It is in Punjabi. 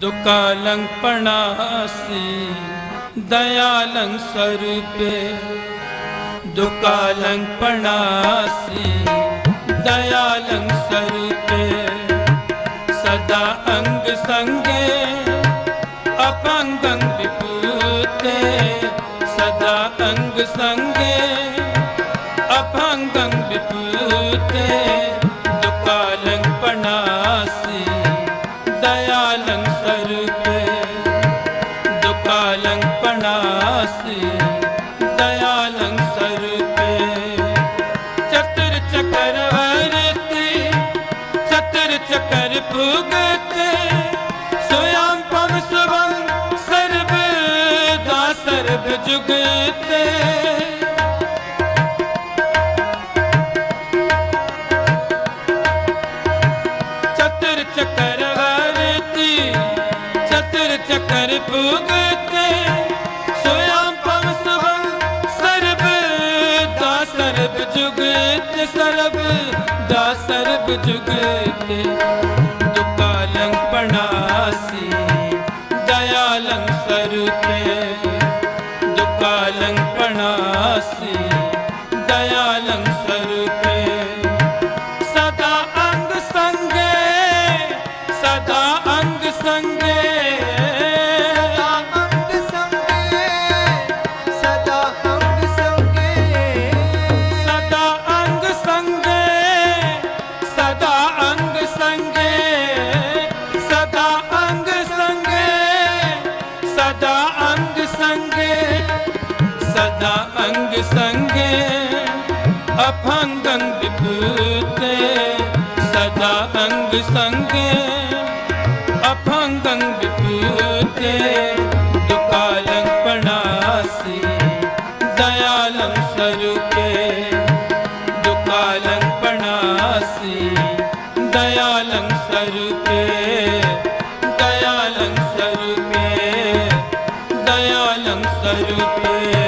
ਦੁਕਾਲੰ ਪਣਾਸੀ ਦਇਆਲੰ ਸਰਪੇ ਦੁਕਾਲੰ ਪਣਾਸੀ ਦਇਆਲੰ ਸਰਪੇ ਸਦਾ ਅੰਗ ਸੰਗੇ ਅਪੰਗੰ ਵਿਪੂਤੇ ਸਦਾ ਅੰਗ ਸੰਗੇ ਅਪੰਗੰ चकर भुगते स्वयं पव शुभम सर्वदा सर्व जुगते चतुर चक्रवर्ती चतुर चकर भुगते स्वयं पव शुभम सर्वदा सर्व जुगते सर्वदा सर्व जुगते ਦੁਕਾਲੰ ਸਰਤੇ ਦੁਕਾਲੰ ਦਇਆ ਸਦਾ ਅੰਗ ਸੰਗ, ਸਦਾ ਅੰਗ ਸੰਗੇ ਅਫੰਗੰ ਵਿਪੂਤੇ ਸਦਾ ਅੰਗ ਸੰਗੇ ਅਫੰਗੰ ਵਿਪੂਤੇ ਦੁਕਾਲੰ ਪਣਾਸੀ ਦਇਆਲੰ ਸਰੂਪੇ, ਦੁਕਾਲੰ ਪਣਾਸੀ ਦਇਆਲੰ ਸਰੂਪੇ। ਕਰਤੇ